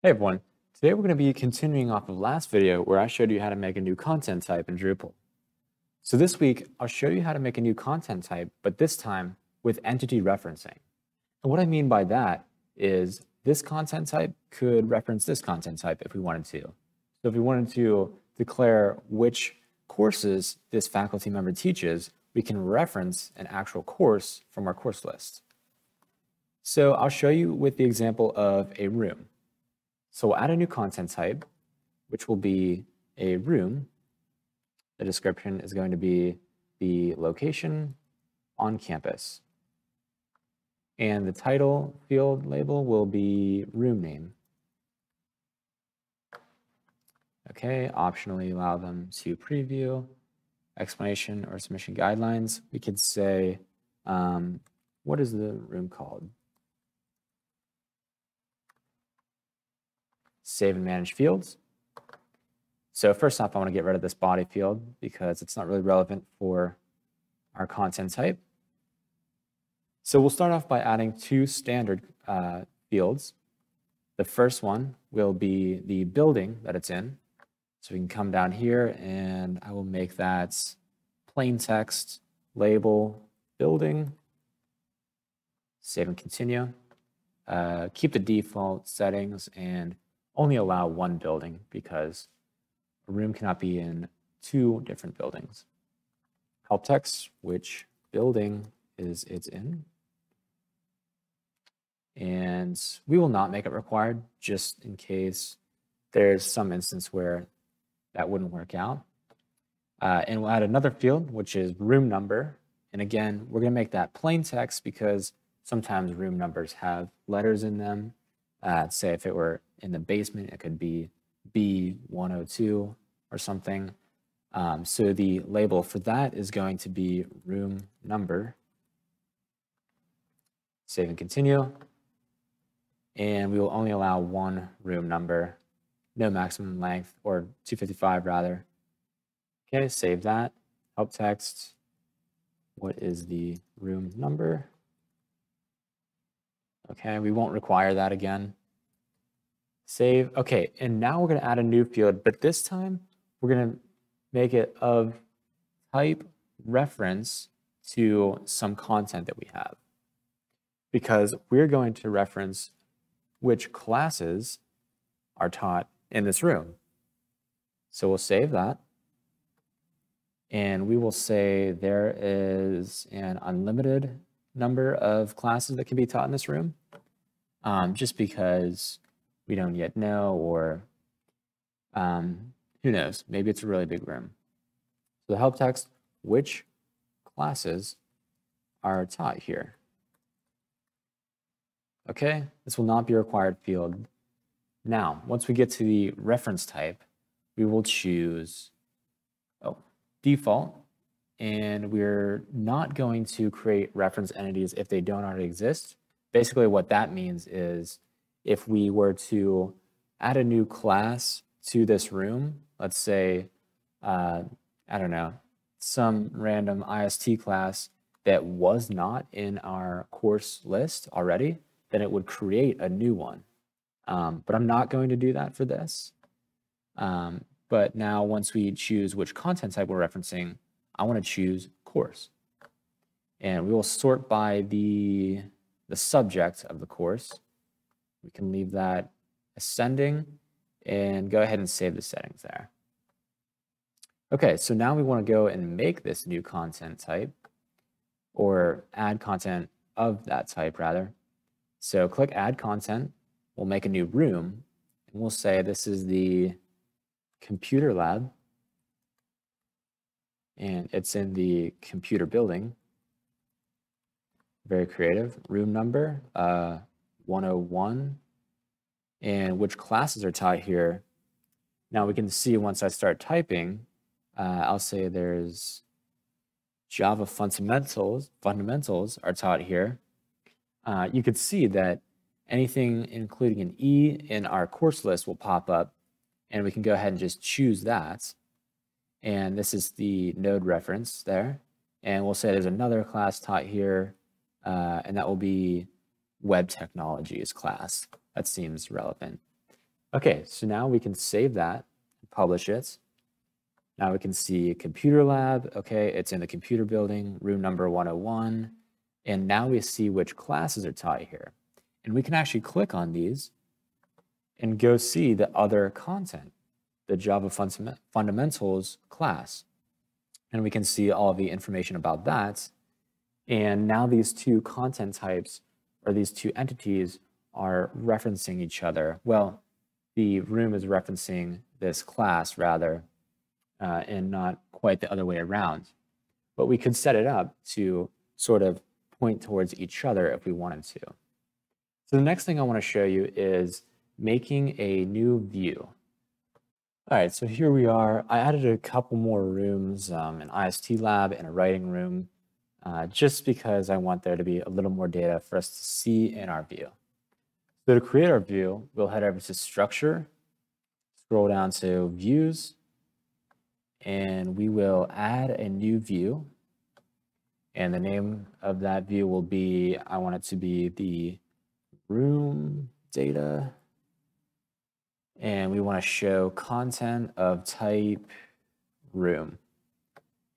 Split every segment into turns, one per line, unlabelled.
Hey everyone, today we're going to be continuing off of last video where I showed you how to make a new content type in Drupal. So this week, I'll show you how to make a new content type, but this time with entity referencing. And what I mean by that is this content type could reference this content type if we wanted to. So if we wanted to declare which courses this faculty member teaches, we can reference an actual course from our course list. So I'll show you with the example of a room. So we'll add a new content type, which will be a room. The description is going to be the location on campus. And the title field label will be room name. Okay, optionally allow them to preview, explanation or submission guidelines. We could say, um, what is the room called? Save and manage fields. So first off, I want to get rid of this body field because it's not really relevant for our content type. So we'll start off by adding two standard uh, fields. The first one will be the building that it's in. So we can come down here and I will make that plain text label building. Save and continue. Uh, keep the default settings and only allow one building because a room cannot be in two different buildings. Help text, which building is it's in. And we will not make it required just in case there's some instance where that wouldn't work out. Uh, and we'll add another field, which is room number. And again, we're going to make that plain text because sometimes room numbers have letters in them. Uh, say if it were in the basement. It could be B102 or something. Um, so the label for that is going to be room number. Save and continue. And we will only allow one room number, no maximum length, or 255 rather. Okay, save that. Help text. What is the room number? Okay, we won't require that again. Save. Okay, and now we're going to add a new field, but this time we're going to make it of type reference to some content that we have. Because we're going to reference which classes are taught in this room. So we'll save that. And we will say there is an unlimited number of classes that can be taught in this room. Um, just because we don't yet know, or um, who knows, maybe it's a really big room. So the help text, which classes are taught here? Okay, this will not be a required field. Now, once we get to the reference type, we will choose oh, default, and we're not going to create reference entities if they don't already exist. Basically, what that means is if we were to add a new class to this room, let's say, uh, I don't know, some random IST class that was not in our course list already, then it would create a new one. Um, but I'm not going to do that for this. Um, but now once we choose which content type we're referencing, I want to choose course. And we will sort by the, the subject of the course. We can leave that ascending and go ahead and save the settings there. Okay, so now we want to go and make this new content type or add content of that type rather. So click add content, we'll make a new room and we'll say this is the computer lab and it's in the computer building. Very creative. Room number, uh, 101 and which classes are taught here. Now we can see once I start typing, uh, I'll say there's Java fundamentals, fundamentals are taught here. Uh, you could see that anything including an E in our course list will pop up and we can go ahead and just choose that. And this is the node reference there. And we'll say there's another class taught here, uh, and that will be web technologies class. That seems relevant. Okay, so now we can save that, publish it. Now we can see computer lab. Okay, it's in the computer building, room number 101. And now we see which classes are taught here. And we can actually click on these and go see the other content, the Java Fundamentals class. And we can see all the information about that. And now these two content types or these two entities are referencing each other. Well, the room is referencing this class rather, uh, and not quite the other way around. But we could set it up to sort of point towards each other if we wanted to. So the next thing I want to show you is making a new view. All right, so here we are. I added a couple more rooms, um, an IST lab and a writing room, uh, just because I want there to be a little more data for us to see in our view. So to create our view, we'll head over to structure, scroll down to views, and we will add a new view. And the name of that view will be, I want it to be the room data. And we want to show content of type room.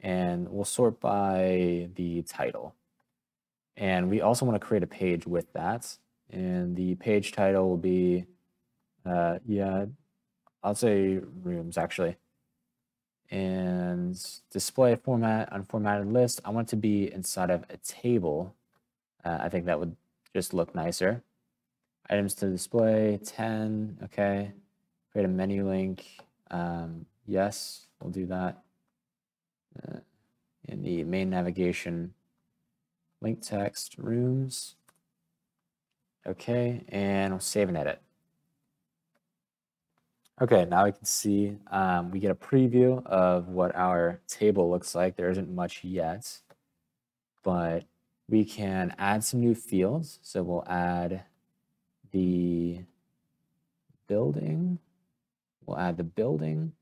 And we'll sort by the title. And we also want to create a page with that. And the page title will be, uh, yeah, I'll say rooms actually and display format unformatted list. I want it to be inside of a table. Uh, I think that would just look nicer. Items to display, 10, okay. Create a menu link. Um, yes, we'll do that. Uh, in the main navigation, link text, rooms. Okay, and we'll save and edit. Okay, now we can see um, we get a preview of what our table looks like. There isn't much yet, but we can add some new fields. So we'll add the building. We'll add the building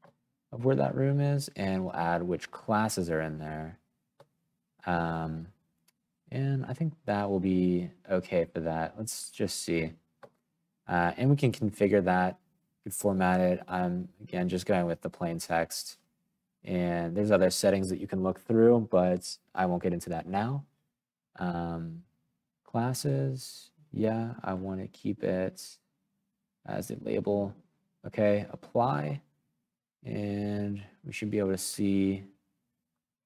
of where that room is, and we'll add which classes are in there. Um, and I think that will be okay for that. Let's just see. Uh, and we can configure that format it. I'm, again, just going with the plain text. And there's other settings that you can look through, but I won't get into that now. Um, classes, yeah, I want to keep it as a label. Okay, apply. And we should be able to see,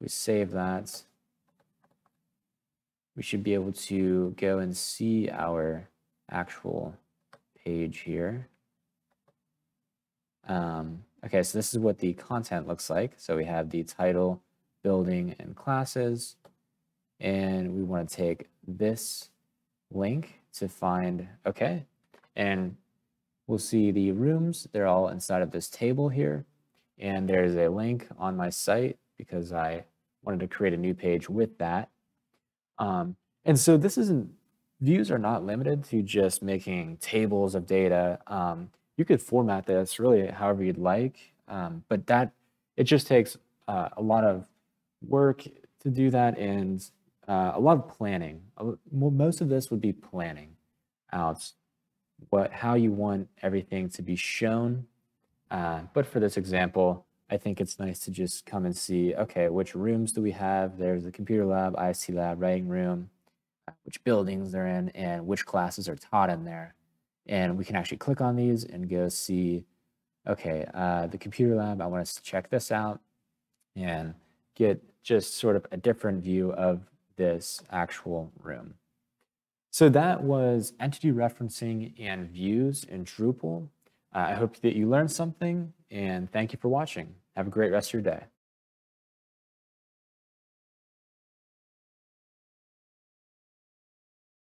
we save that. We should be able to go and see our actual page here. Um, okay, so this is what the content looks like. So we have the title, building, and classes. And we want to take this link to find, okay, and we'll see the rooms. They're all inside of this table here. And there's a link on my site because I wanted to create a new page with that. Um, and so this isn't, views are not limited to just making tables of data. Um, you could format this really however you'd like, um, but that it just takes uh, a lot of work to do that and uh, a lot of planning. Most of this would be planning out what how you want everything to be shown. Uh, but for this example, I think it's nice to just come and see, okay, which rooms do we have? There's the computer lab, IC lab, writing room, uh, which buildings they're in, and which classes are taught in there. And we can actually click on these and go see, okay, uh, the computer lab, I want to check this out and get just sort of a different view of this actual room. So that was entity referencing and views in Drupal. Uh, I hope that you learned something and thank you for watching. Have a great rest of your day.